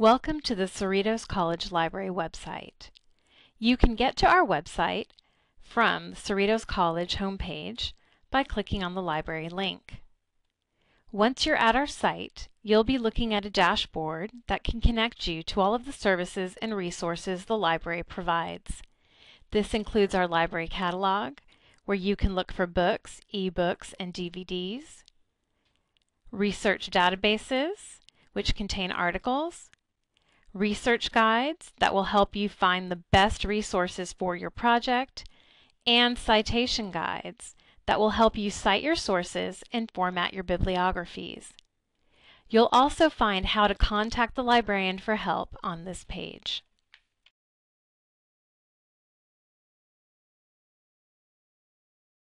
Welcome to the Cerritos College Library website. You can get to our website from the Cerritos College homepage by clicking on the library link. Once you're at our site, you'll be looking at a dashboard that can connect you to all of the services and resources the library provides. This includes our library catalog, where you can look for books, ebooks, and DVDs, research databases, which contain articles, research guides that will help you find the best resources for your project, and citation guides that will help you cite your sources and format your bibliographies. You'll also find how to contact the librarian for help on this page.